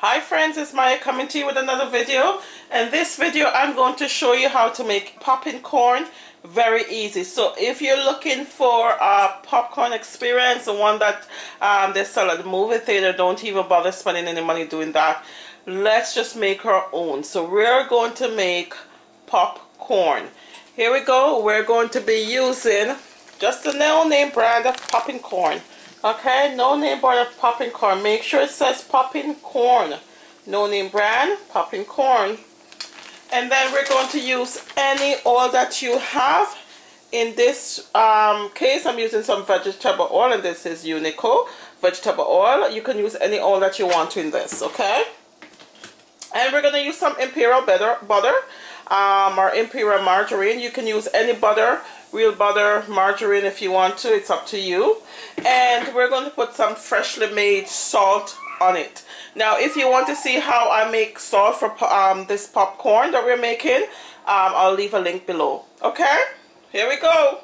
Hi friends, it's Maya coming to you with another video. In this video, I'm going to show you how to make popping corn very easy. So if you're looking for a popcorn experience, the one that um, they sell at the movie theater, don't even bother spending any money doing that. Let's just make our own. So we're going to make popcorn. Here we go. We're going to be using just a no-name brand of popping corn. Okay, no name brand of popping corn. Make sure it says popping corn. No name brand, popping corn. And then we're going to use any oil that you have. In this um, case, I'm using some vegetable oil, and this is Unico vegetable oil. You can use any oil that you want in this, okay? And we're going to use some Imperial butter, butter um, or Imperial margarine. You can use any butter real butter, margarine if you want to, it's up to you. And we're going to put some freshly made salt on it. Now if you want to see how I make salt for um, this popcorn that we're making, um, I'll leave a link below. Okay, here we go.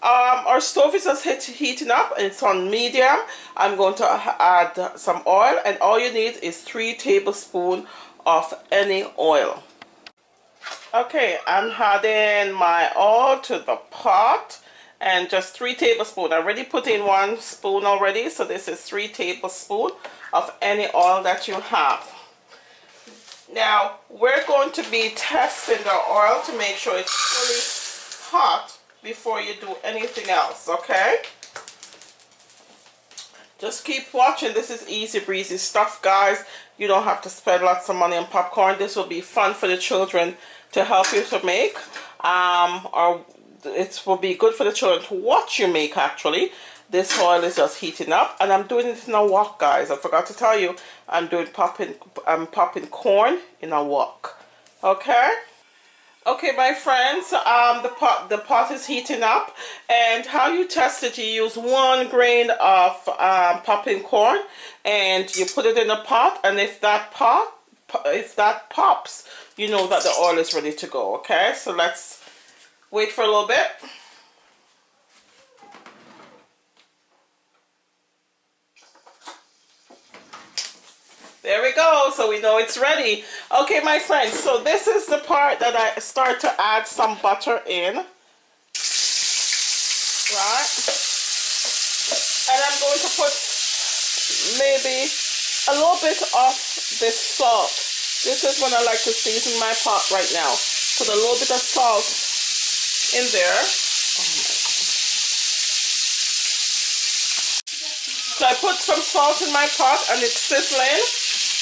Um, our stove is just heating up and it's on medium. I'm going to add some oil and all you need is 3 tablespoons of any oil. Okay, I'm adding my oil to the pot and just three tablespoons. I already put in one spoon already, so this is three tablespoons of any oil that you have. Now, we're going to be testing the oil to make sure it's fully hot before you do anything else, okay? Just keep watching. This is easy breezy stuff, guys. You don't have to spend lots of money on popcorn. This will be fun for the children to help you to make um, or it will be good for the children to watch you make actually. This oil is just heating up and I'm doing it in a wok guys. I forgot to tell you. I'm doing popping I'm popping corn in a wok. Okay? Okay my friends um, the pot the pot is heating up. And how you test it you use one grain of um, popping corn and you put it in a pot. And if that pot if that pops you know that the oil is ready to go okay? So let's wait for a little bit. There we go so we know it's ready. Okay my friends so this is the part that I start to add some butter in. Right. And I'm going to put maybe a little bit of this salt this is when I like to season my pot right now. Put a little bit of salt in there. so I put some salt in my pot and it's sizzling.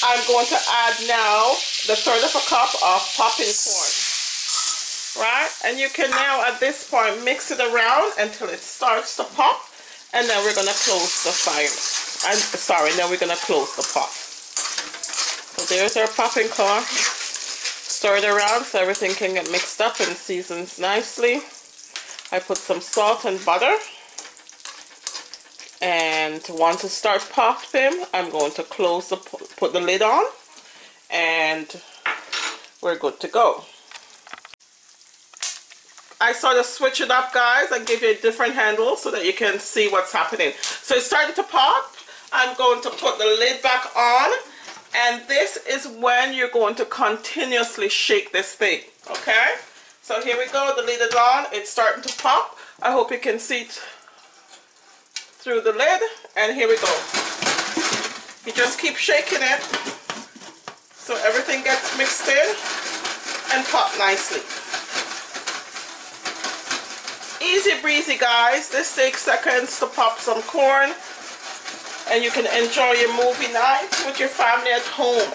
I'm going to add now the third of a cup of popping corn. Right? And you can now at this point mix it around until it starts to pop. And then we're going to close the fire. I'm sorry, now we're to close the pot. So there's our popping corn. Stir it around so everything can get mixed up and seasons nicely. I put some salt and butter. And once it starts popping, I'm going to close the, put the lid on. And we're good to go. I sort of switch it up guys and give you a different handle so that you can see what's happening. So it's starting to pop. I'm going to put the lid back on and this is when you're going to continuously shake this thing okay? So here we go the lid is on it's starting to pop. I hope you can see through the lid and here we go. You just keep shaking it so everything gets mixed in and pop nicely. Easy breezy guys. This takes seconds to pop some corn and you can enjoy your movie night with your family at home.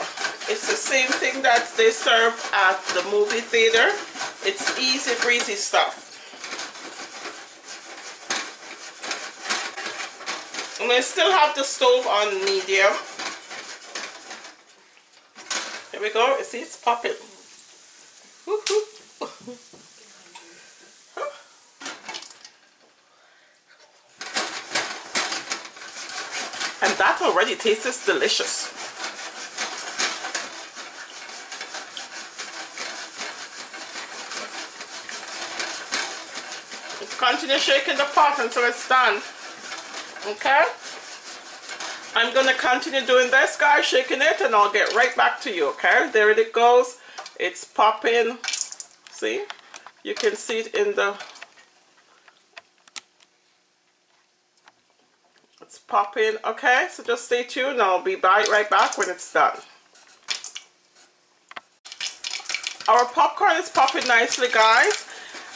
It's the same thing that they serve at the movie theater. It's easy breezy stuff. And I still have the stove on medium. Here we go. See, it's popping. And that already tastes delicious. Continue shaking the pot until it's done. Okay? I'm going to continue doing this guys shaking it and I'll get right back to you okay there it goes it's popping see you can see it in the it's popping okay? So just stay tuned. I'll be right, right back when it's done. Our popcorn is popping nicely guys.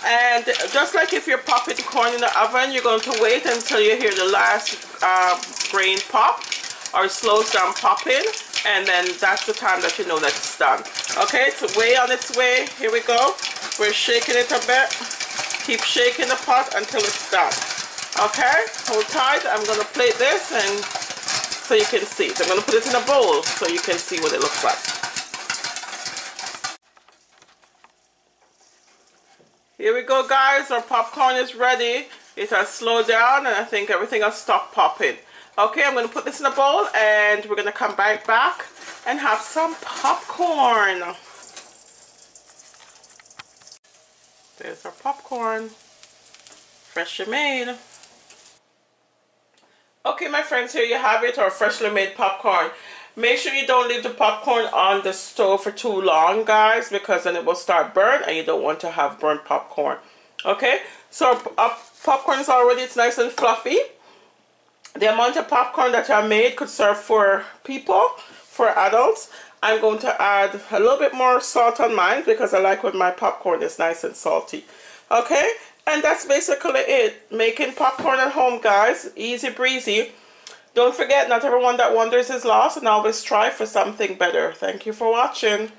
And just like if you're popping corn in the oven you're going to wait until you hear the last uh, grain pop or slows down popping. And then that's the time that you know that it's done. Okay it's way on its way. Here we go. We're shaking it a bit. Keep shaking the pot until it's done okay hold tight I'm gonna plate this and so you can see I'm gonna put it in a bowl so you can see what it looks like Here we go guys, our popcorn is ready. It has slowed down and I think everything has stopped popping. Okay, I'm going to put this in a bowl and we're going to come back back and have some popcorn. There's our popcorn, freshly made. Okay my friends, here you have it, our freshly made popcorn. Make sure you don't leave the popcorn on the stove for too long, guys, because then it will start burn and you don't want to have burnt popcorn. Okay, so our popcorn is already, it's nice and fluffy. The amount of popcorn that I made could serve four people, four adults. I'm going to add a little bit more salt on mine because I like when my popcorn is nice and salty. Okay, and that's basically it. Making popcorn at home, guys. Easy breezy. Don't forget, not everyone that wonders is lost and always strive for something better. Thank you for watching.